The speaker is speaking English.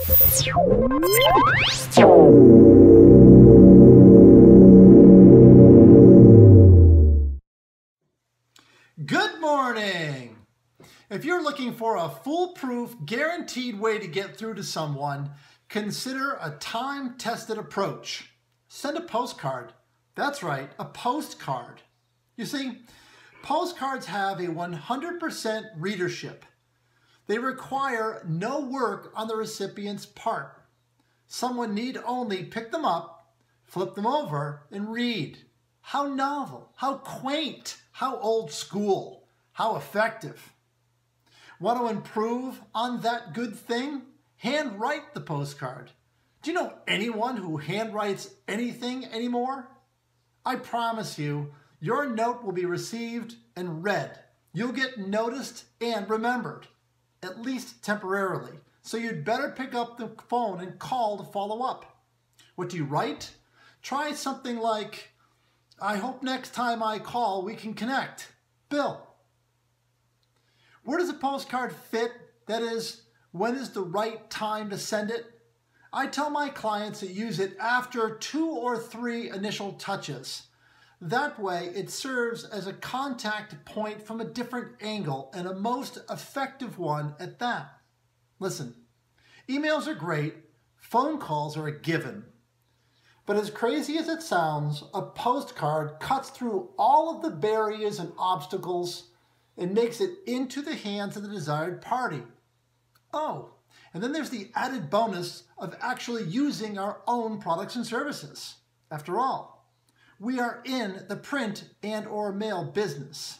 Good morning! If you're looking for a foolproof, guaranteed way to get through to someone, consider a time-tested approach. Send a postcard. That's right, a postcard. You see, postcards have a 100% readership. They require no work on the recipient's part. Someone need only pick them up, flip them over, and read. How novel, how quaint, how old school, how effective. Want to improve on that good thing? Handwrite the postcard. Do you know anyone who handwrites anything anymore? I promise you, your note will be received and read. You'll get noticed and remembered, at least temporarily. So you'd better pick up the phone and call to follow up. What do you write? Try something like, I hope next time I call we can connect. Bill. Where does a postcard fit? That is, when is the right time to send it? I tell my clients to use it after two or three initial touches. That way, it serves as a contact point from a different angle and a most effective one at that. Listen, emails are great, phone calls are a given. But as crazy as it sounds, a postcard cuts through all of the barriers and obstacles and makes it into the hands of the desired party. Oh, and then there's the added bonus of actually using our own products and services. After all, we are in the print and or mail business.